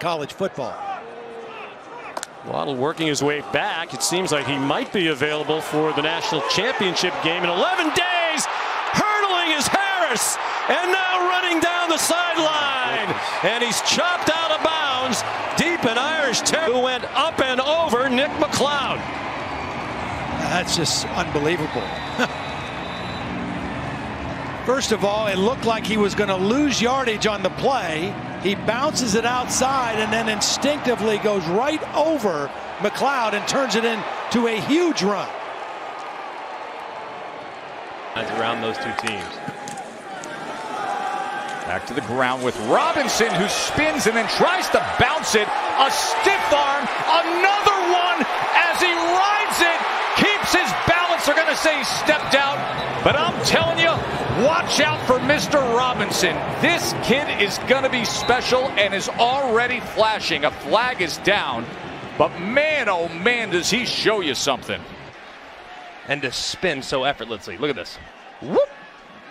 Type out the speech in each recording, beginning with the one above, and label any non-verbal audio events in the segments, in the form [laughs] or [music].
college football. Waddle working his way back. It seems like he might be available for the national championship game in 11 days. Hurdling is Harris, and now running down the sideline. Oh, and he's chopped out of bounds deep in Irish territory. Who went up and over Nick McCloud. That's just unbelievable. [laughs] First of all, it looked like he was going to lose yardage on the play. He bounces it outside and then instinctively goes right over McCloud and turns it into a huge run. Around those two teams. Back to the ground with Robinson, who spins and then tries to bounce it. A stiff arm, another one as he rides it, keeps his balance. They're going to say he stepped out, but I'm telling you, watch out for Mr. Robinson. This kid is going to be special and is already flashing. A flag is down, but man, oh man, does he show you something. And to spin so effortlessly. Look at this. Whoop!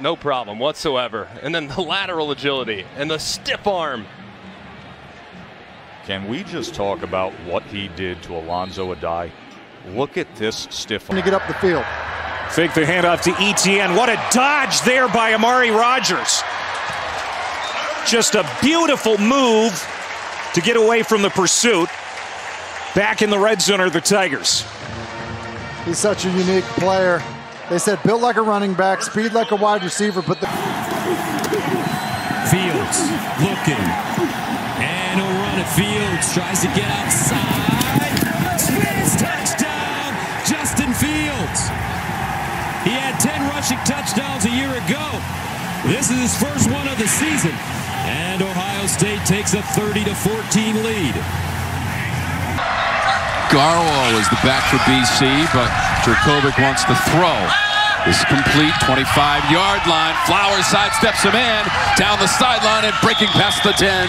No problem whatsoever. And then the lateral agility and the stiff arm. Can we just talk about what he did to Alonzo Addae? Look at this stiff arm. To get up the field. Fake the handoff to ETN. What a dodge there by Amari Rodgers. Just a beautiful move to get away from the pursuit. Back in the red zone are the Tigers. He's such a unique player. They said built like a running back, speed like a wide receiver, but the Fields looking. And a run at Fields. Tries to get outside. Touchdowns a year ago. This is his first one of the season. And Ohio State takes a 30 to 14 lead. Garwo is the back for BC, but Jurkovec wants to throw. This is complete, 25-yard line. Flowers sidesteps a man down the sideline and breaking past the 10.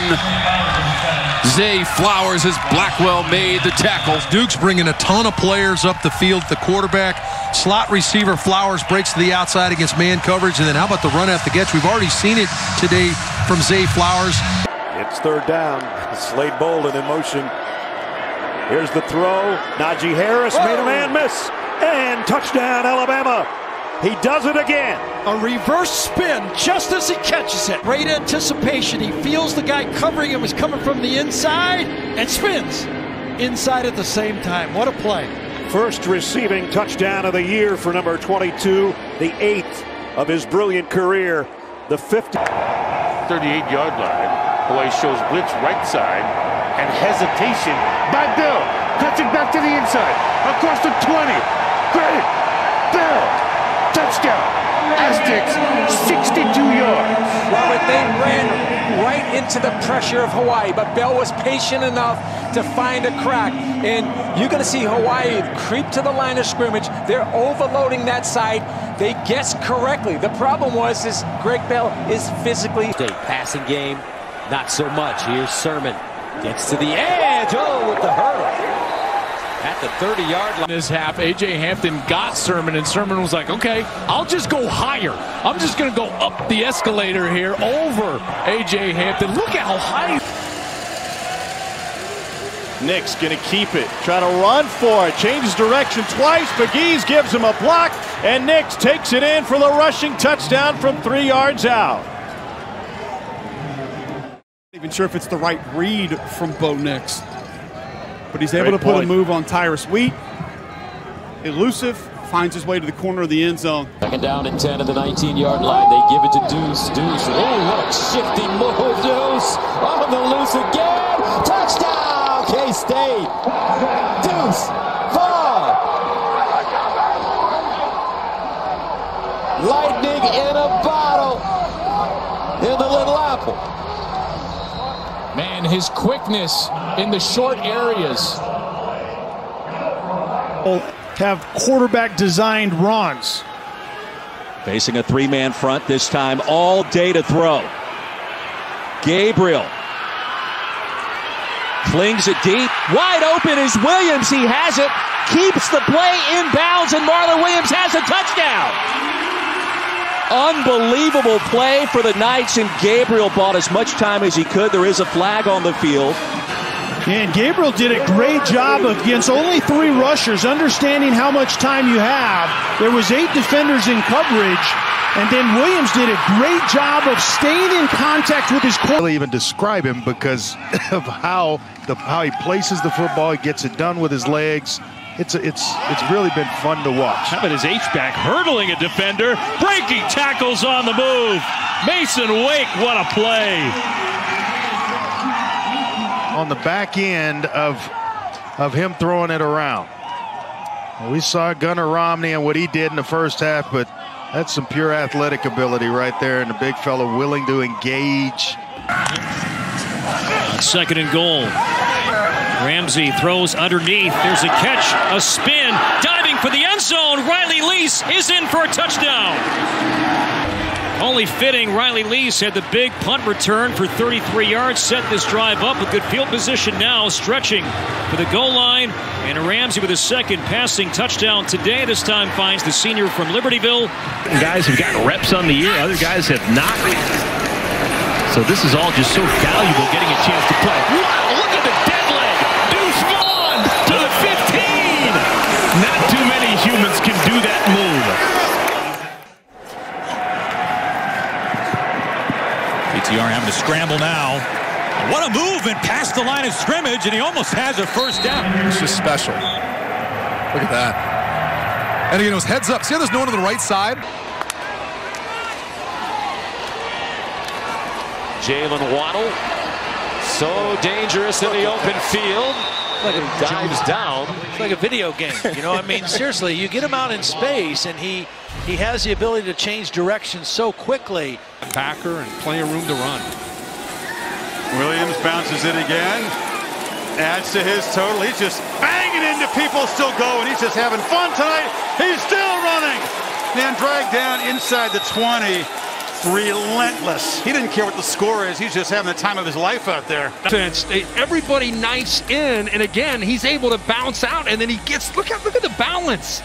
Zay Flowers as Blackwell made the tackle. Duke's bringing a ton of players up the field. The quarterback, slot receiver Flowers breaks to the outside against man coverage. And then how about the run after the catch? We've already seen it today from Zay Flowers. It's third down. Slade Bolden in motion. Here's the throw. Najee Harris Whoa. made a man miss. And touchdown, Alabama. He does it again. A reverse spin just as he catches it. Great anticipation. He feels the guy covering him is coming from the inside and spins inside at the same time. What a play. First receiving touchdown of the year for number 22, the eighth of his brilliant career. The 50. 38 yard line. Boy shows blitz right side and hesitation by Bell. Cuts it back to the inside. Across the 20. Great. Bell. Touchdown. Aztecs 62 yards. Robert, they ran right into the pressure of Hawaii, but Bell was patient enough to find a crack. And you're going to see Hawaii creep to the line of scrimmage. They're overloading that side. They guessed correctly. The problem was is Greg Bell is physically... State passing game, not so much. Here's Sermon. Gets to the edge. Oh, with the hurdle. At the 30-yard line. This half, A.J. Hampton got Sermon, and Sermon was like, okay, I'll just go higher. I'm just going to go up the escalator here over A.J. Hampton. Look at how high. Nix going to keep it. Try to run for it. Changes direction twice. Pegues gives him a block, and Nix takes it in for the rushing touchdown from three yards out even sure if it's the right read from Bo Nix. But he's able Great to put point. a move on Tyrus Wheat. Elusive, finds his way to the corner of the end zone. Second down and 10 at the 19-yard line. They give it to Deuce. Deuce. Oh, what a shifty move, Deuce. On the loose again. Touchdown, K-State. Deuce. Far. Lightning in a bottle in the Little Apple. Man, his quickness in the short areas. Have quarterback designed runs. Facing a three man front this time, all day to throw. Gabriel flings it deep. Wide open is Williams. He has it. Keeps the play in bounds, and Marlon Williams has a touchdown. Unbelievable play for the Knights, and Gabriel bought as much time as he could. There is a flag on the field. And Gabriel did a great job against only three rushers, understanding how much time you have. There was eight defenders in coverage, and then Williams did a great job of staying in contact with his quarterback. Really even describe him because [laughs] of how the how he places the football, he gets it done with his legs. It's it's it's really been fun to watch. How about his H back hurdling a defender, breaking tackles on the move. Masen Wake, what a play! On the back end of of him throwing it around. We saw Gunnar Romney and what he did in the first half, but that's some pure athletic ability right there, and the big fellow willing to engage. Second and goal. Ramsey throws underneath. There's a catch, a spin, diving for the end zone. Riley Lees is in for a touchdown. Only fitting, Riley Lees had the big punt return for 33 yards, set this drive up with good field position now, stretching for the goal line. And Ramsey with his second passing touchdown today. This time finds the senior from Libertyville. Guys have gotten reps on the year, other guys have not. So this is all just so valuable getting a chance to play. Wow, look at the dead leg. Deuce Vaughn to the 15. Not too many humans can do that move. PTR having to scramble now. What a move and past the line of scrimmage, and he almost has a first down. It's just special. Look at that. And again, it was heads up. See how there's no one on the right side? Jaylen Waddle, so dangerous in the open field. Like a dives down. It's like a video game. You know, I mean, [laughs] seriously, you get him out in space, and he he has the ability to change direction so quickly. Backer and plenty of room to run. Williams bounces it again. Adds to his total. He's just banging into people still going. He's just having fun tonight. He's still running. Man dragged down inside the 20 relentless. He didn't care what the score is. He's just having the time of his life out there. Everybody nice in, and again, he's able to bounce out, and then he gets. Look at look at the balance.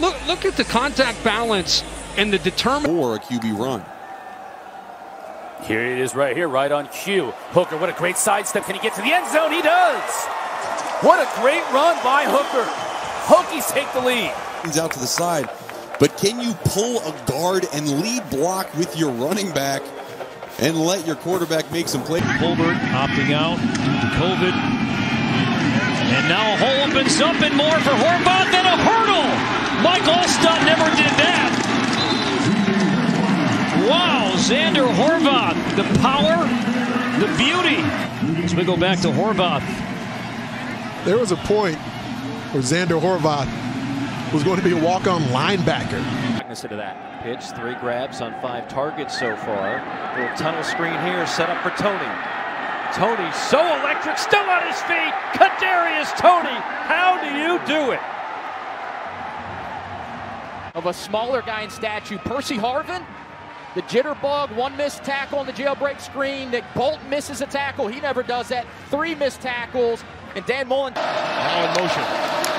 Look look at the contact balance and the determined. Or a QB run. Here it is right here, right on cue. Hooker, what a great sidestep. Can he get to the end zone? He does. What a great run by Hooker. Hokies take the lead. He's out to the side. But can you pull a guard and lead block with your running back and let your quarterback make some plays? Colbert opting out due to COVID. And now a hole opens up and more for Horvath and a hurdle. Mike Alstott never did that. Wow, Xander Horvath, the power, the beauty. As we go back to Horvath. There was a point where Xander Horvath was going to be a walk-on linebacker. Into that pitch, three grabs on five targets so far. Little tunnel screen here set up for Tony. Toney so electric, still on his feet. Kadarius Toney, how do you do it? Of a smaller guy in stature, Percy Harvin. The jitterbug, one missed tackle on the jailbreak screen. Nick Bolton misses a tackle. He never does that. Three missed tackles. And Dan Mullen. Now in motion.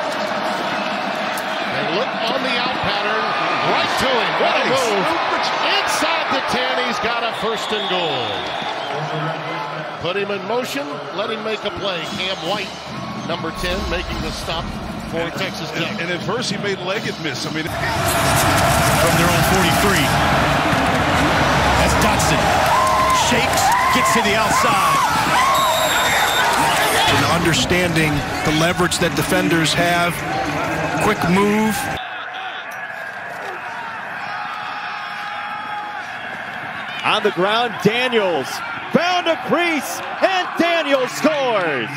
And look on the out pattern, right to him. What a move. Inside the 10, he's got a first and goal. Put him in motion, let him make a play. Cam White, number 10, making the stop for Texas Tech. And, and at first he made Leggett miss. I mean, from their own 43. That's Dotson. Shakes, gets to the outside. And understanding the leverage that defenders have quick move. On the ground, Daniels found a crease, and Daniels scores.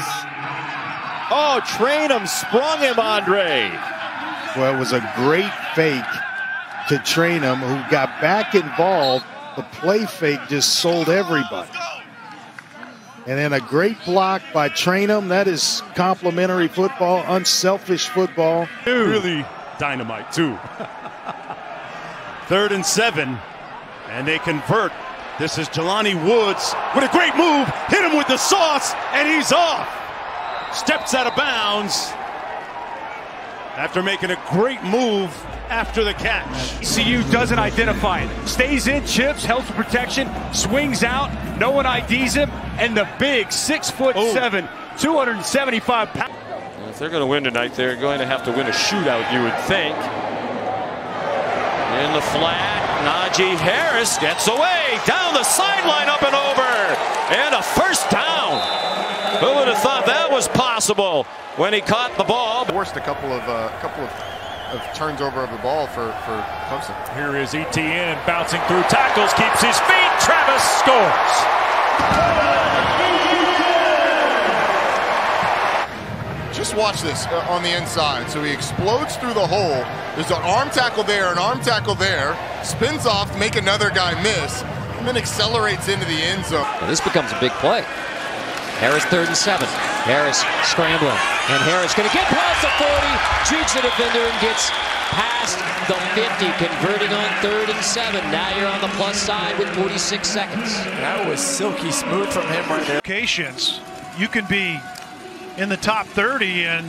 Oh, Trainum sprung him, Andre. Well, it was a great fake to Trainum, who got back involved. The play fake just sold everybody. And then a great block by Trainum. That is complimentary football, unselfish football. Really dynamite, too. [laughs] Third and seven, and they convert. This is Jelani Woods with a great move. Hit him with the sauce, and he's off. Steps out of bounds. After making a great move after the catch. CU doesn't identify it. Stays in, chips, helps with protection, swings out, no one IDs him, and the big six foot oh. seven, 275 pounds. If they're going to win tonight, they're going to have to win a shootout, you would think. In the flat, Najee Harris gets away, down the sideline, up and over, and a first down. Who would have thought that was possible when he caught the ball? Forced a couple of uh, couple of, of turns over of the ball for for Clemson. Here is ETN bouncing through tackles, keeps his feet. Travis scores. Just watch this uh, on the inside. So he explodes through the hole. There's an arm tackle there, an arm tackle there. Spins off, to make another guy miss, and then accelerates into the end zone. Well, this becomes a big play. Harris third and seven. Harris scrambling. And Harris going to get past the 40, shoots the defender and gets past the 50, converting on third and seven. Now you're on the plus side with 46 seconds. That was silky smooth from him right there. Locations, you can be in the top 30 and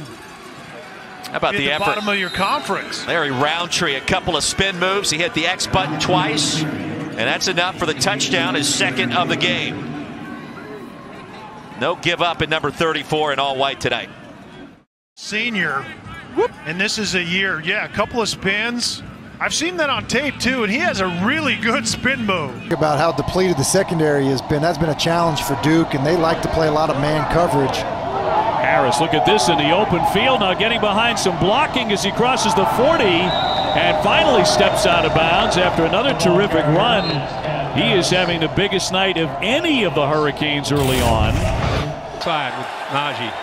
How about the at the effort? bottom of your conference. Larry Rountree, a couple of spin moves. He hit the X button twice, and that's enough for the touchdown, his second of the game. No give up at number 34 in all white tonight. Senior, and this is a year, yeah, a couple of spins. I've seen that on tape too, and he has a really good spin move. About how depleted the secondary has been. That's been a challenge for Duke, and they like to play a lot of man coverage. Harris, look at this in the open field now, getting behind some blocking as he crosses the 40 and finally steps out of bounds after another terrific run. He is having the biggest night of any of the Hurricanes early on. Side with Najee.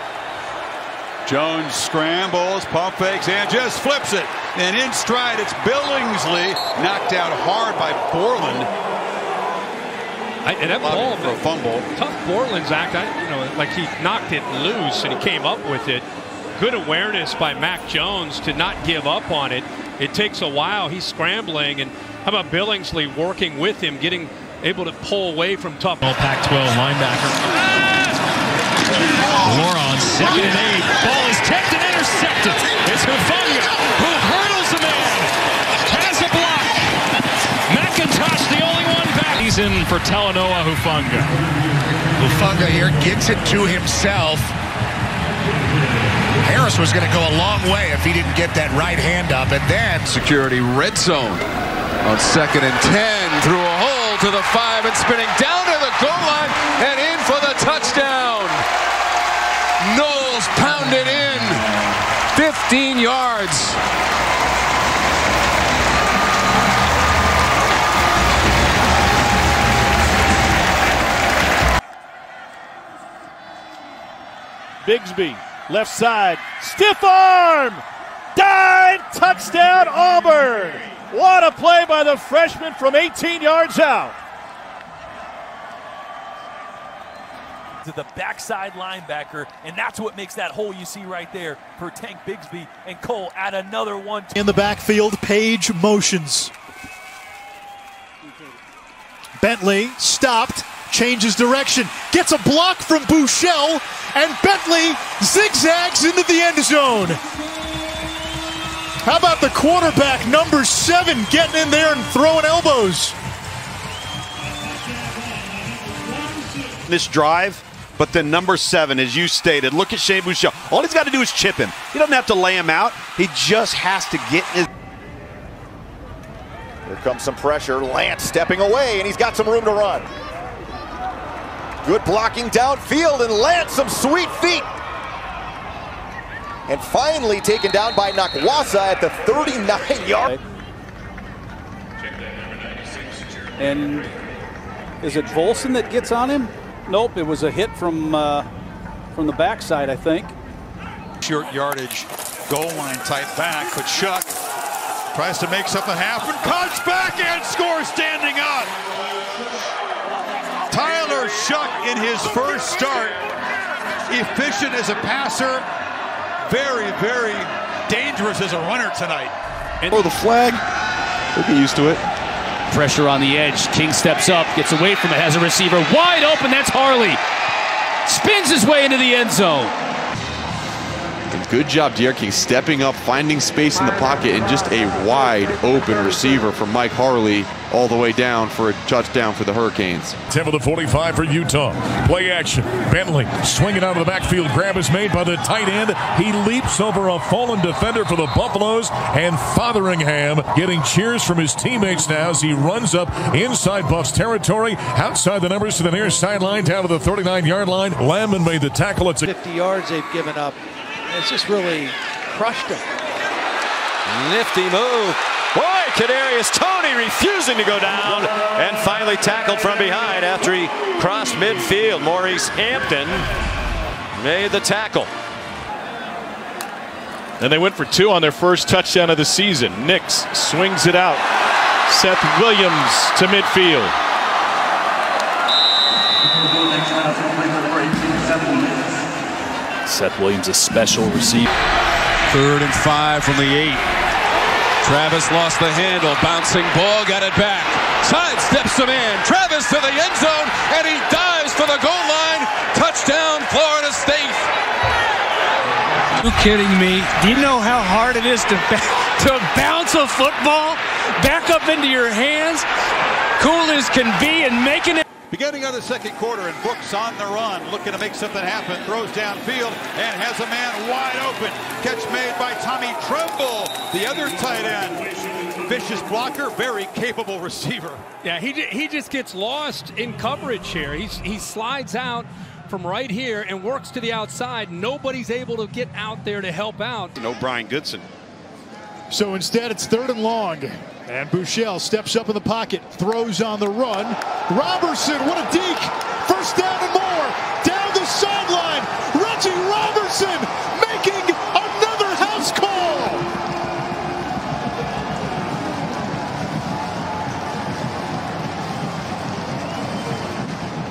Jones scrambles, pump fakes, and just flips it. And in stride, it's Billingsley, knocked out hard by Borland. I, and that Love ball it for a fumble. Tough Borland's act. I, you know, like he knocked it loose and he came up with it. Good awareness by Mac Jones to not give up on it. It takes a while. He's scrambling, and how about Billingsley working with him, getting able to pull away from tough. All Pac-12 linebacker. War on second and eight. Ball is tipped and intercepted. It's Hufanga who hurdles the man. Has a block. McIntosh the only one back. Season for Talanoa Hufanga. Ufunga here gets it to himself. Harris was going to go a long way if he didn't get that right hand up, and then Security red zone on second and 10 through a hole to the five and spinning down to the goal line and in for the touchdown. Knowles pounded in 15 yards. Bigsby, left side, stiff arm, dive, touchdown Auburn. What a play by the freshman from 18 yards out. to the backside linebacker, and that's what makes that hole you see right there for Tank Bigsby and Cole at another one. In the backfield, Page motions. Bentley stopped, changes direction, gets a block from Buechele, and Bentley zigzags into the end zone. How about the quarterback, number seven, getting in there and throwing elbows? This drive, but then number seven, as you stated, look at Shea Buechele. All he's got to do is chip him. He doesn't have to lay him out. He just has to get his. Here comes some pressure. Lance stepping away, and he's got some room to run. Good blocking downfield, and Lance some sweet feet. And finally taken down by Nakwasa at the 39 yard. And is it Volson that gets on him? Nope, it was a hit from uh, from the backside, I think. Short yardage, goal line type back, but Shough tries to make something happen, cuts back and scores standing up. Tyler Shough in his first start, efficient as a passer, very, very dangerous as a runner tonight. And Oh, the flag. We'll get used to it. Pressure on the edge. King steps up, gets away from it, has a receiver wide open. That's Harley. Spins his way into the end zone. And good job, D'Eriq stepping up, finding space in the pocket, and just a wide open receiver from Mike Harley all the way down for a touchdown for the Hurricanes. 10 of the 45 for Utah. Play action. Bentley swinging out of the backfield. Grab is made by the tight end. He leaps over a fallen defender for the Buffaloes. And Fotheringham getting cheers from his teammates now as he runs up inside Buffs territory. Outside the numbers to the near sideline, down to the 39 yard line. Landman made the tackle. It's a 50 yards they've given up. It's just really crushed him. Nifty move. Boy, Kadarius Toney refusing to go down and finally tackled from behind after he crossed midfield. Maurice Hampton made the tackle. And they went for two on their first touchdown of the season. Nix swings it out. Seth Williams to midfield. Seth Williams, a special receiver. Third and five from the eight. Travis lost the handle. Bouncing ball, got it back. Sidesteps the man. Travis to the end zone, and he dives for the goal line. Touchdown, Florida State. You kidding me? Do you know how hard it is to to bounce a football back up into your hands? Cool as can be, and making it. Beginning of the second quarter, and Brooks on the run, looking to make something happen. Throws downfield and has a man wide open. Catch made by Tommy Tremble, the other tight end. Vicious blocker, very capable receiver. Yeah, he, he just gets lost in coverage here. He's, he slides out from right here and works to the outside. Nobody's able to get out there to help out. No Brian Goodson. So instead, it's third and long. And Buechele steps up in the pocket, throws on the run. Roberson, what a deke! First down and more. Down the sideline. Reggie Roberson making another house call.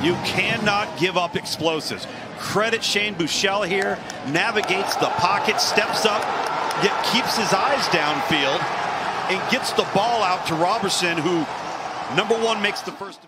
You cannot give up explosives. Credit Shane Buechele here. Navigates the pocket, steps up, yet keeps his eyes downfield, and gets the ball out to Roberson, who, number one, makes the first.